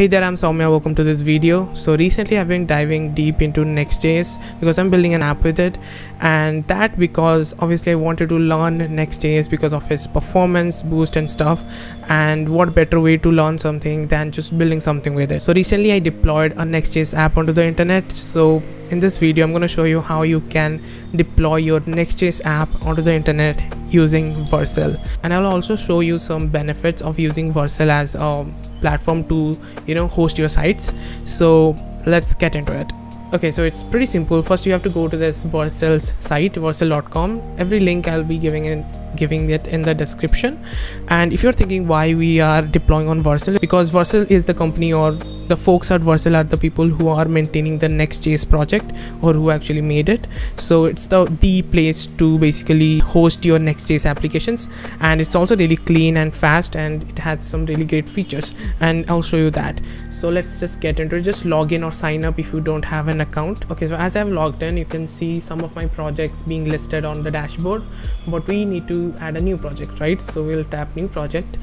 Hey there, I'm Saumya. Welcome to this video. So recently I've been diving deep into Next.js because I'm building an app with it and that because obviously I wanted to learn Next.js because of its performance boost and stuff and what better way to learn something than just building something with it. So recently I deployed a Next.js app onto the internet. So in this video I'm going to show you how you can deploy your Next.js app onto the internet using Vercel. And I'll also show you some benefits of using Vercel as a platform to you know host your sites. So let's get into it. Okay so it's pretty simple. First you have to go to this vercel's site vercel.com every link i'll be giving in giving it in the description. And if you're thinking why we are deploying on vercel because vercel is the company or the folks at vercel are the people who are maintaining the next next.js project or who actually made it. So it's the the place to basically host your next next.js applications. And it's also really clean and fast and it has some really great features. And i'll show you that. So let's just get into it. Just log in or sign up if you don't have an account. Okay so as i've logged in you can see some of my projects being listed on the dashboard. But we need to add a new project right? So we'll tap new project.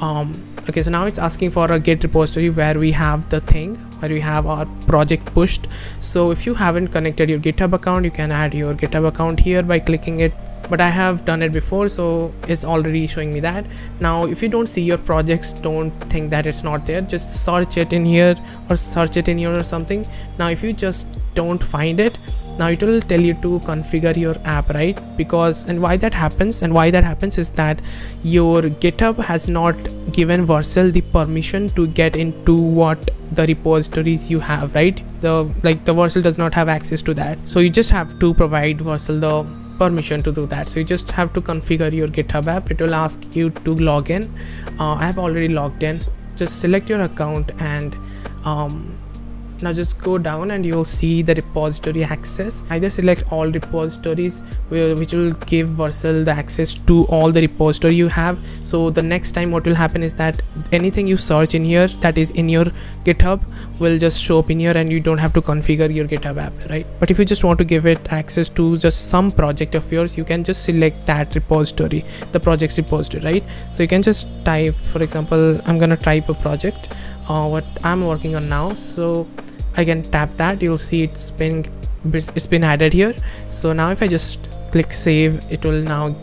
Um, okay so now it's asking for a git repository where we have the thing where we have our project pushed. So if you haven't connected your github account you can add your github account here by clicking it. But I have done it before so it's already showing me that. Now if you don't see your projects don't think that it's not there. Just search it in here or search it in here or something. Now if you just don't find it now it will tell you to configure your app right? Because and why that happens and why that happens is that your github has not given vercel the permission to get into what the repositories you have right? The like the vercel does not have access to that. So you just have to provide vercel the permission to do that. So you just have to configure your github app. It will ask you to log in. Uh, i have already logged in. Just select your account and um, now just go down and you'll see the repository access. Either select all repositories which will give vercel the access to all the repository you have. So the next time what will happen is that anything you search in here that is in your github will just show up in here and you don't have to configure your github app right? But if you just want to give it access to just some project of yours you can just select that repository the project's repository right? So you can just type for example i'm gonna type a project uh, what i'm working on now. So I can tap that. You'll see it's been it's been added here. So now if I just click save it will now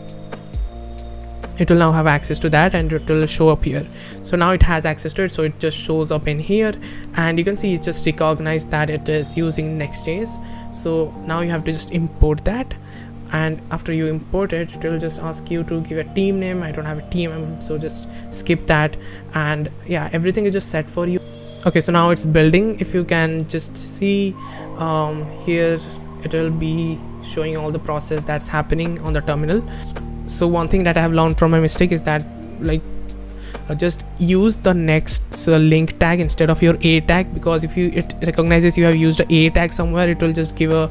it will now have access to that and it will show up here. So now it has access to it. So it just shows up in here. And you can see it just recognized that it is using next.js. So now you have to just import that. And after you import it it will just ask you to give a team name. I don't have a team so just skip that. And yeah everything is just set for you okay so now it's building. If you can just see um, here it will be showing all the process that's happening on the terminal. So one thing that I have learned from my mistake is that like uh, just use the next uh, link tag instead of your a tag because if you it recognizes you have used a a tag somewhere it will just give a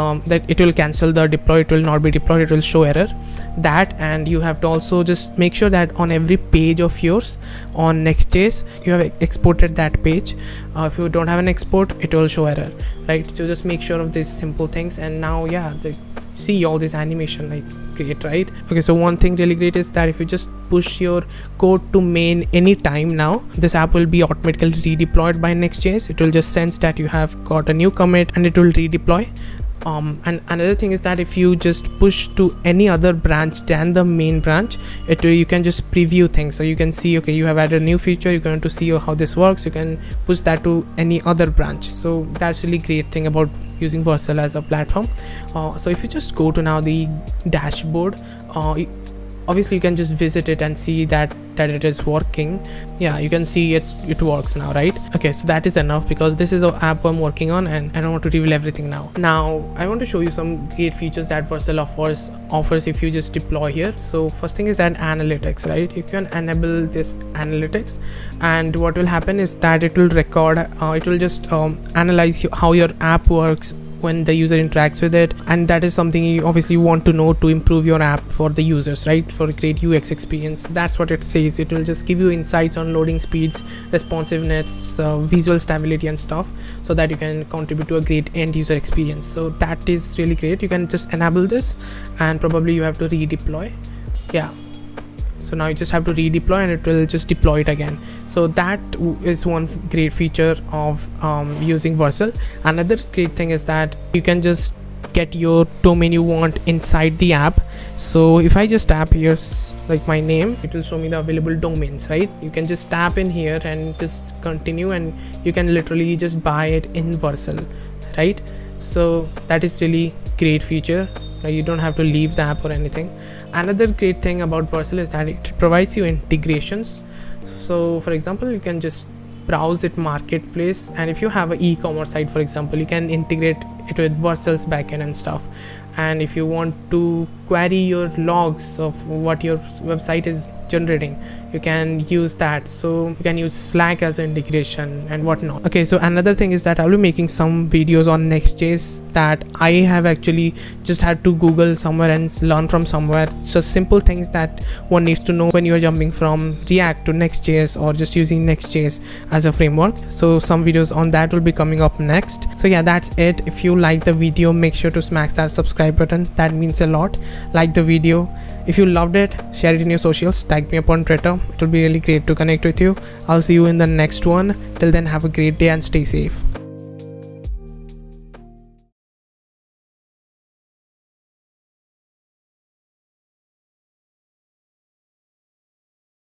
um, that it will cancel the deploy it will not be deployed it will show error. That and you have to also just make sure that on every page of yours on next.js you have exported that page. Uh, if you don't have an export it will show error right? So just make sure of these simple things and now yeah the see all this animation like great right? Okay so one thing really great is that if you just push your code to main anytime now this app will be automatically redeployed by next.js it will just sense that you have got a new commit and it will redeploy um, and another thing is that if you just push to any other branch than the main branch it you can just preview things. So you can see okay you have added a new feature you're going to see how this works. You can push that to any other branch. So that's really great thing about using Vercel as a platform. Uh, so if you just go to now the dashboard uh, obviously you can just visit it and see that that it is working. Yeah you can see it it works now right? Okay so that is enough because this is an app i'm working on and i don't want to reveal everything now. Now i want to show you some great features that vercel offers offers if you just deploy here. So first thing is that analytics right? You can enable this analytics and what will happen is that it will record uh, it will just um, analyze how your app works when the user interacts with it and that is something you obviously want to know to improve your app for the users right? For a great ux experience. That's what it says. It will just give you insights on loading speeds responsiveness uh, visual stability and stuff so that you can contribute to a great end user experience. So that is really great. You can just enable this and probably you have to redeploy. Yeah so now you just have to redeploy and it will just deploy it again. So that is one great feature of um, using Vercel another great thing is that you can just get your domain you want inside the app. So if I just tap here like my name it will show me the available domains right? You can just tap in here and just continue and you can literally just buy it in Vercel right? So that is really great feature you don't have to leave the app or anything. Another great thing about Vercel is that it provides you integrations. So for example you can just browse it marketplace and if you have an e-commerce site for example you can integrate it with Vercel's backend and stuff. And if you want to query your logs of what your website is generating. You can use that. So you can use slack as an integration and whatnot. Okay so another thing is that i'll be making some videos on nextjs that i have actually just had to google somewhere and learn from somewhere. So simple things that one needs to know when you're jumping from react to nextjs or just using nextjs as a framework. So some videos on that will be coming up next. So yeah that's it. If you like the video make sure to smash that subscribe button. That means a lot. Like the video. If you loved it share it in your socials tag me up on twitter. It will be really great to connect with you. I'll see you in the next one. Till then have a great day and stay safe